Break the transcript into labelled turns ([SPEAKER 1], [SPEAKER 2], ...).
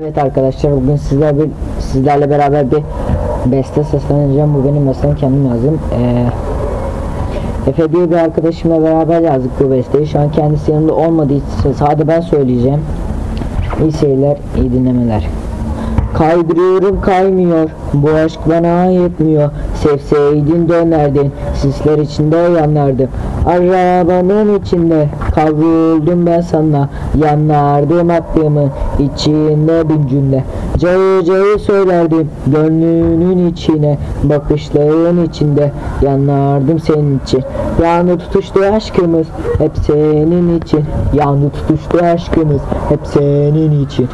[SPEAKER 1] Evet arkadaşlar bugün sizler bir, sizlerle beraber bir beste sesleneceğim. Bu benim bestem kendim yazdım. Ee, Efe diye bir arkadaşımla beraber yazdık bu besteyi. Şu an kendisi yanımda olmadığı için sadece ben söyleyeceğim. İyi seyirler, iyi dinlemeler. Kaydırıyorum kaymıyor. Bu aşk bana yetmiyor. Sevseydin dönerdin Sisler içinde yanardım. Arabanın içinde Kavruldum ben sana. Yanardım aklımın içinde bin cümle. Cayı cayı söylerdim Gönlünün içine Bakışların içinde. Yanardım senin için. Yandı tutuştu aşkımız Hep senin için. Yandı tutuştu aşkımız Hep senin için